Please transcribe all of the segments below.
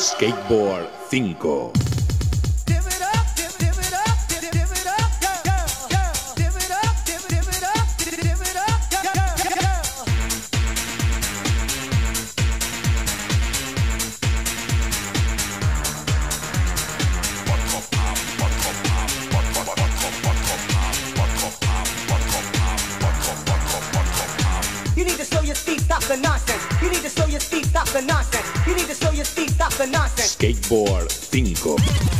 Skateboard 5. the nonsense. You need to show your feet, stop the nonsense. Skateboard 5.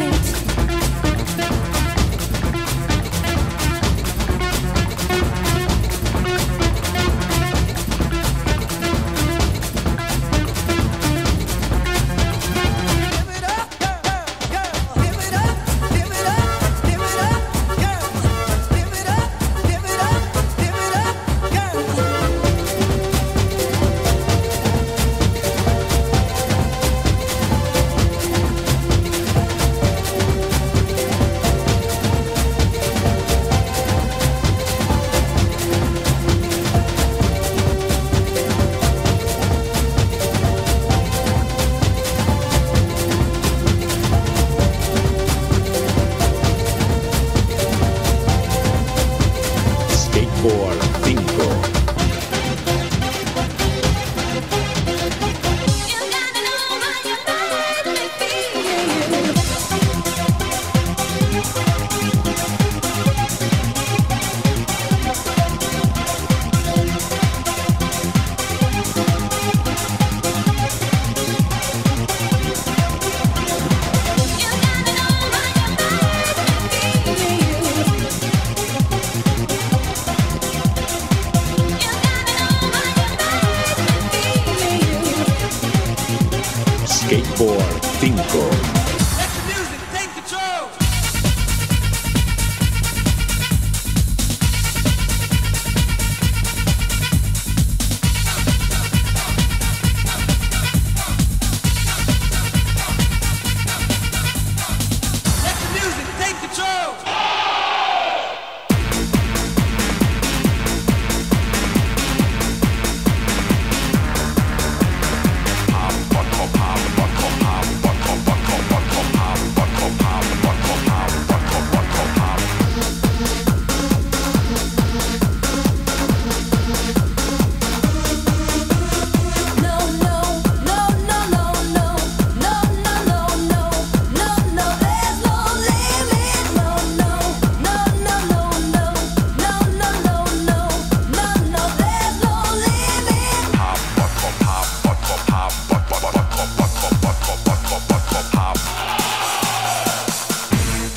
Skateboard 5.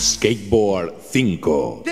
Skateboard 5.